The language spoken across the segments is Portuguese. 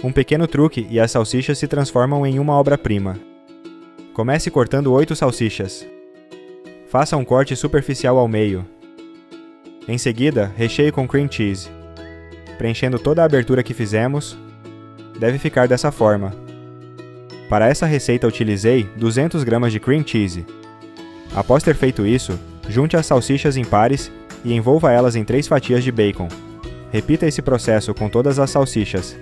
Um pequeno truque e as salsichas se transformam em uma obra-prima. Comece cortando 8 salsichas. Faça um corte superficial ao meio. Em seguida, recheie com cream cheese. Preenchendo toda a abertura que fizemos, deve ficar dessa forma. Para essa receita utilizei 200 gramas de cream cheese. Após ter feito isso, junte as salsichas em pares e envolva elas em três fatias de bacon. Repita esse processo com todas as salsichas.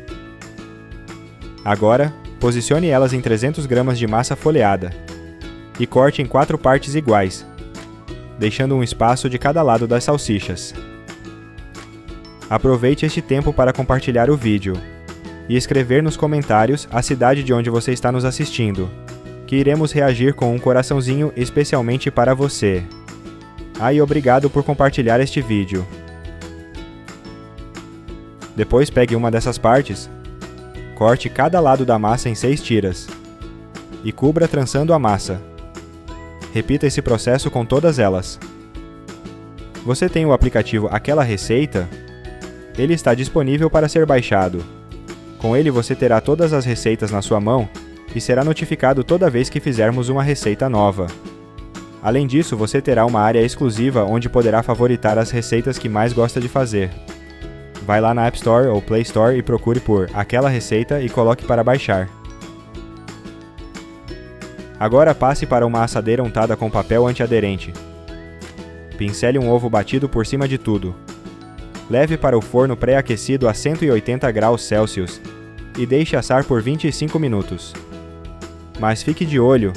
Agora, posicione elas em 300 gramas de massa folheada e corte em quatro partes iguais, deixando um espaço de cada lado das salsichas. Aproveite este tempo para compartilhar o vídeo e escrever nos comentários a cidade de onde você está nos assistindo, que iremos reagir com um coraçãozinho especialmente para você. Ah, e obrigado por compartilhar este vídeo. Depois pegue uma dessas partes, corte cada lado da massa em seis tiras e cubra trançando a massa. Repita esse processo com todas elas. Você tem o aplicativo Aquela Receita? Ele está disponível para ser baixado. Com ele você terá todas as receitas na sua mão e será notificado toda vez que fizermos uma receita nova. Além disso, você terá uma área exclusiva onde poderá favoritar as receitas que mais gosta de fazer. Vai lá na App Store ou Play Store e procure por aquela receita e coloque para baixar. Agora passe para uma assadeira untada com papel antiaderente. Pincele um ovo batido por cima de tudo. Leve para o forno pré-aquecido a 180 graus Celsius e deixe assar por 25 minutos. Mas fique de olho,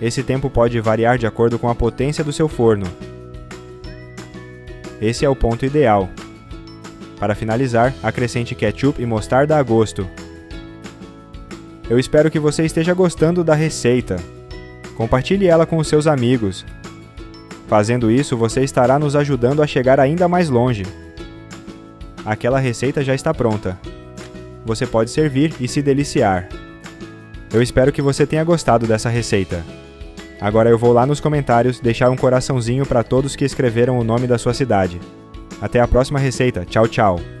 esse tempo pode variar de acordo com a potência do seu forno. Esse é o ponto ideal. Para finalizar, acrescente ketchup e mostarda a gosto. Eu espero que você esteja gostando da receita. Compartilhe ela com os seus amigos. Fazendo isso, você estará nos ajudando a chegar ainda mais longe aquela receita já está pronta. Você pode servir e se deliciar. Eu espero que você tenha gostado dessa receita. Agora eu vou lá nos comentários deixar um coraçãozinho para todos que escreveram o nome da sua cidade. Até a próxima receita. Tchau, tchau.